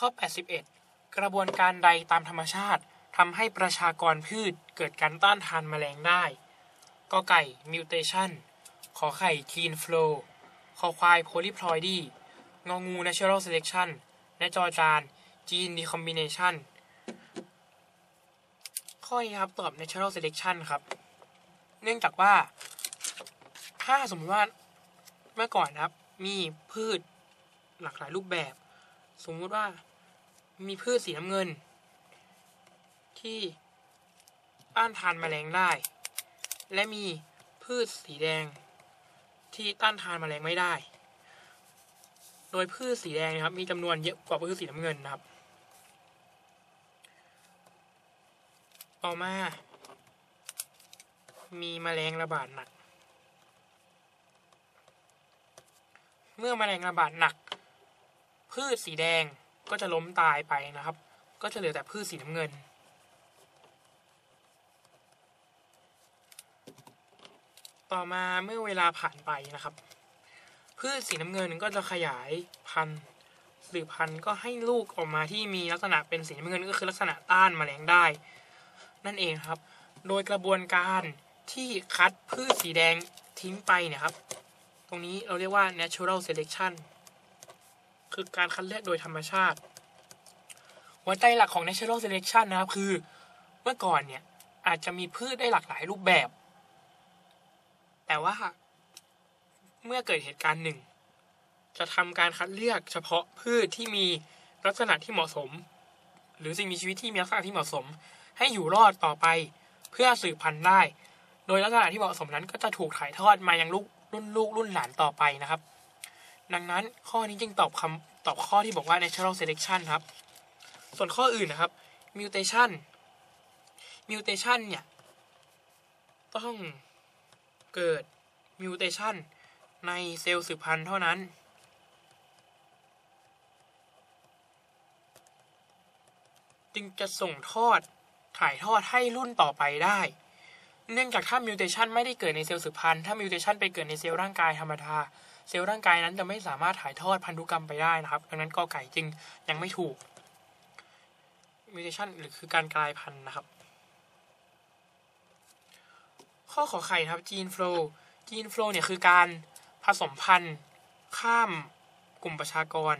ข้อ 81 กระบวนการใดตามธรรมชาติทำให้ประชากรพืชเกิดการต้านทานแมลงได้กอไก่ mutation ขอไข่ gene flow คอควาย polyploidy งองู natural selection และจอจาน gene recombination ข้อนี้ครับตอบ natural selection ครับ เนื่องจากว่า ถ้าสมมติว่าเมื่อก่อนนะครับ มีพืชหลากหลายรูปแบบ สมมุติว่ามีพืชสีน้ำเงิน ที่ต้านทานแมลงได้ และมีพืชสีแดง ที่ต้านทานแมลงไม่ได้ โดยพืชสีแดงนะครับ มีจำนวนเยอะกว่าพืชสีน้ำเงินนะครับ ต่อมา มีแมลงระบาดหนัก เมื่อแมลงระบาดหนัก พืชสีแดงก็จะล้มตายไปนะครับ ก็จะเหลือแต่พืชสีน้ำเงิน ต่อมาเมื่อเวลาผ่านไปนะครับ พืชสีน้ำเงินก็จะขยายพันธุ์สืบพันธุ์ก็ให้ลูกออกมาที่มีลักษณะเป็นสีน้ำเงินก็คือลักษณะต้านแมลงได้ นั่นเองครับ โดยกระบวนการที่คัดพืชสีแดงทิ้งไปเนี่ยครับ ตรงนี้เราเรียกว่า natural selection คือการคัดเลือกโดยธรรมชาติหัวใจหลักของ natural selection นะครับ คือเมื่อก่อนเนี่ย อาจจะมีพืชได้หลากหลายรูปแบบ แต่ว่าเมื่อเกิดเหตุการณ์หนึ่ง จะทำการคัดเลือกเฉพาะพืชที่มีลักษณะที่เหมาะสม หรือสิ่งมีชีวิตที่มีลักษณะที่เหมาะสม ให้อยู่รอดต่อไปเพื่อสืบพันธุ์ได้ โดยลักษณะที่เหมาะสมนั้นก็จะถูกถ่ายทอดมายังลูกรุ่นลูกรุ่นหลานต่อไปนะครับ ดังนั้นข้อนี้จึงตอบคำตอบข้อที่บอกว่า natural selection ครับ ส่วนข้ออื่นนะครับ mutation mutation เนี่ย ต้องเกิด mutation ในเซลล์สืบพันธุ์เท่านั้น จึงจะส่งทอดถ่ายทอดให้รุ่นต่อไปได้ เนื่องจากถ้า mutation ไม่ได้เกิดในเซลล์สืบพันธุ์ถ้า mutation ไปเกิดในเซลล์ร่างกายธรรมดาเซลล์ร่างกายนั้นจะไม่สามารถถ่ายทอดพันธุกรรมไปได้นะครับ ดังนั้นกอไก่จึงยังไม่ถูก mutation หรือคือการกลายพันธุ์นะครับ ข้อขอไข่ครับ gene flow gene flow เนี่ยคือการผสมพันธุ์ข้ามกลุ่มประชากร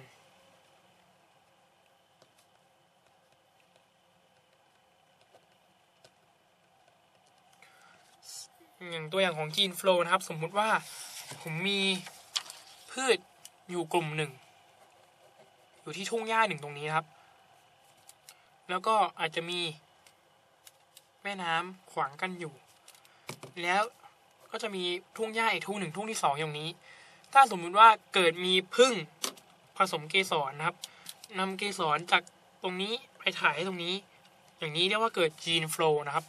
อย่างตัวอย่างของ gene flow นะครับ สมมุติว่าผมมีพืชอยู่กลุ่มหนึ่ง อยู่ที่ทุ่งหญ้าหนึ่งตรงนี้ครับ แล้วก็อาจจะมีแม่น้ำขวางกันอยู่ แล้วก็จะมีทุ่งหญ้าอีกทุ่งหนึ่งทุ่งที่สองอย่างนี้ ถ้าสมมุติว่าเกิดมีพึ่งผสมเกสรนะครับนำเกสรจากตรงนี้ไปถ่ายตรงนี้ อย่างนี้เรียกว่าเกิด gene flow นะครับ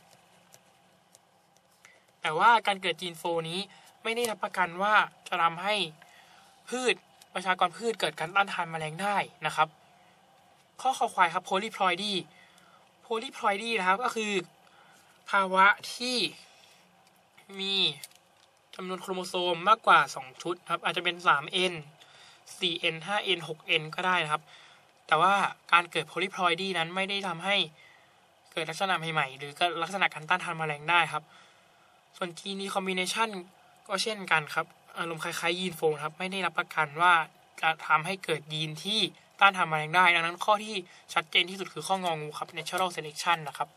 แต่ว่าการเกิด gene flow นี้ไม่ได้รับประกันว่าจะทำให้พืชประชากรพืชเกิดการต้านทานแมลงได้นะครับ ข้อข้อควายครับ polyploidy polyploidy นะครับก็คือ ภาวะที่มีจำนวนโครโมโซมมากกว่า 2 ชุดครับ อาจจะเป็น 3n 4n 5n 6n ก็ได้นะครับ แต่ว่าการเกิดโพลีพลอยดีนั้นไม่ได้ทำให้เกิดลักษณะใหม่ๆ หรือลักษณะการต้านทานแมลงได้ครับ ส่วนกีนีคอมบิเนชันก็เช่นกันครับ อารมณ์คล้ายๆยีนโฟมครับ ไม่ได้รับประกันว่าจะทำให้เกิดยีนที่ต้านทานมะเร็งได้ ดังนั้นข้อที่ชัดเจนที่สุดคือข้ององูครับ natural selection นะครับ